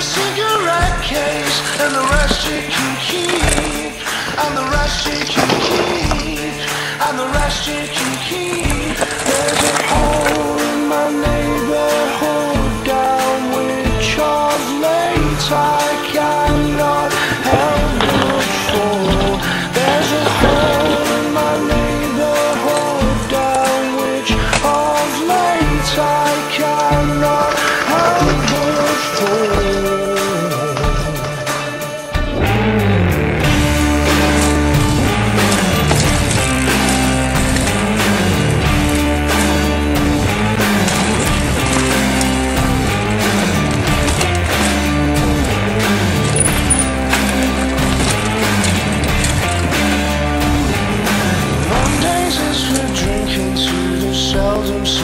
cigarette case And the rest you can keep And the rest you can keep. Some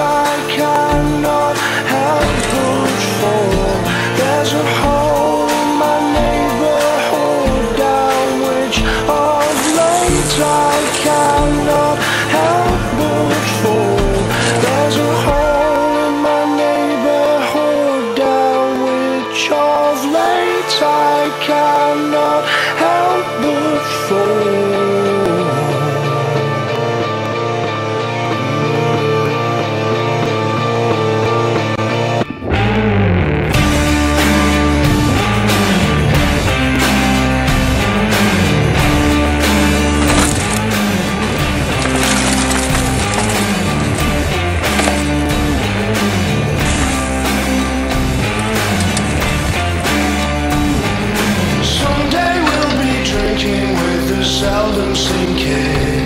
I cannot There's a hole my neighborhood down which of late I cannot help but fall There's a hole in my neighborhood down which of late I cannot help seldom sinking